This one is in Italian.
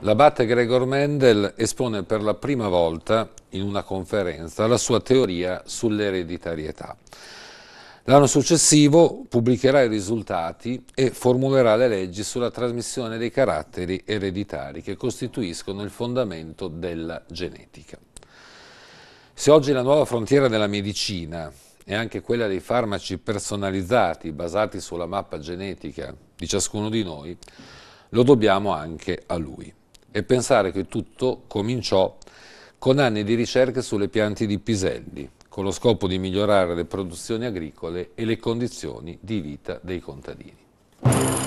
L'abate Gregor Mendel espone per la prima volta in una conferenza la sua teoria sull'ereditarietà. L'anno successivo pubblicherà i risultati e formulerà le leggi sulla trasmissione dei caratteri ereditari che costituiscono il fondamento della genetica. Se oggi la nuova frontiera della medicina e anche quella dei farmaci personalizzati basati sulla mappa genetica di ciascuno di noi, lo dobbiamo anche a lui e pensare che tutto cominciò con anni di ricerche sulle piante di piselli, con lo scopo di migliorare le produzioni agricole e le condizioni di vita dei contadini.